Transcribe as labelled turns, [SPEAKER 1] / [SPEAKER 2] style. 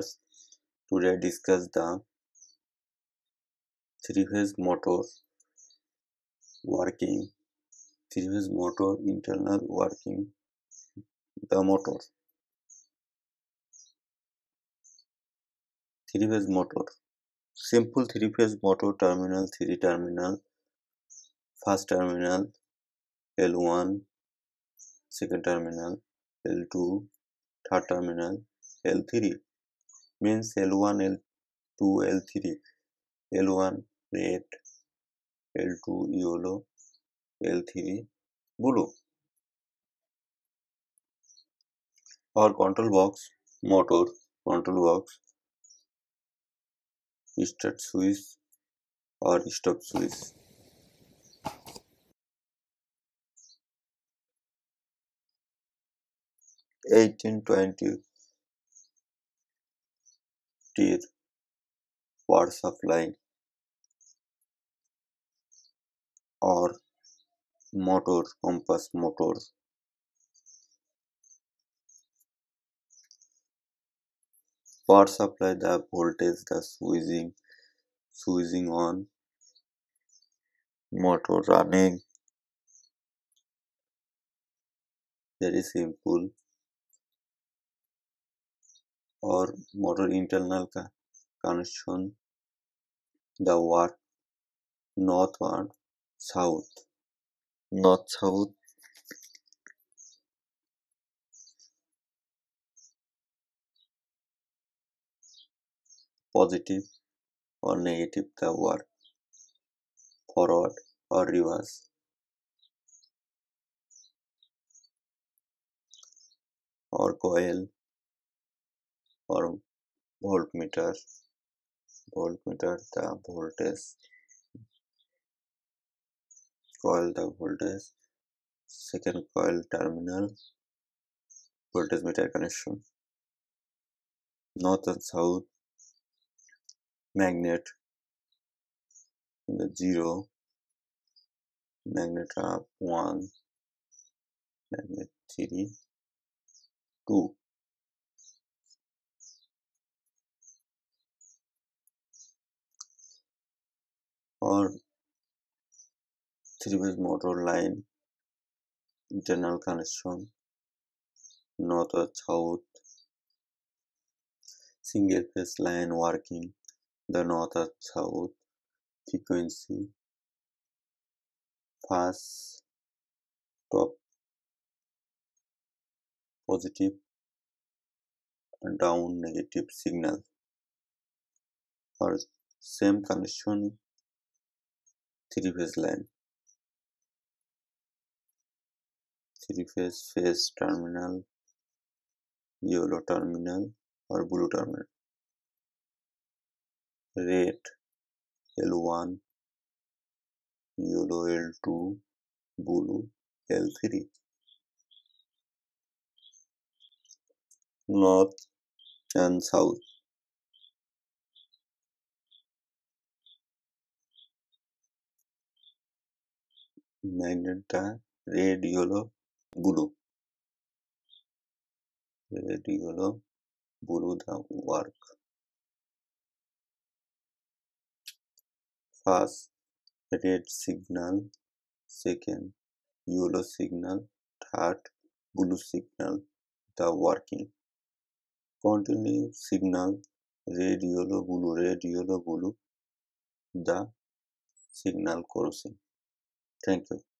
[SPEAKER 1] Today I discuss the three-phase motor working, three-phase motor internal working the motor. Three-phase motor. Simple three-phase motor terminal three terminal. First terminal L1, second terminal L2, third terminal L3 means L1, L2, L3. L1 red, L2 yellow, L3 blue. Our control box motor control box start switch or stop switch. Eighteen twenty tir power supply or motor compass motor power supply the voltage the switching switching on motor running. Very simple और motor internal का connection the ward north ward south north south positive और negative the ward forward और reverse और coil or voltmeter voltmeter the voltage coil the voltage second coil terminal voltage meter connection north and south magnet the zero magnet up one magnet three two or three phase motor line internal connection north or south single phase line working the north or south frequency fast top positive down negative signal. Or same connection three phase line three phase phase terminal yellow terminal और blue terminal red L one yellow L two blue L three north and south ম্যাগনেটটা red, yellow, blue. Red হলো blue the work. First, red signal second, yellow signal third, blue signal the working. Continue signal red, yellow, blue, red, yellow, blue the signal করছেন thank you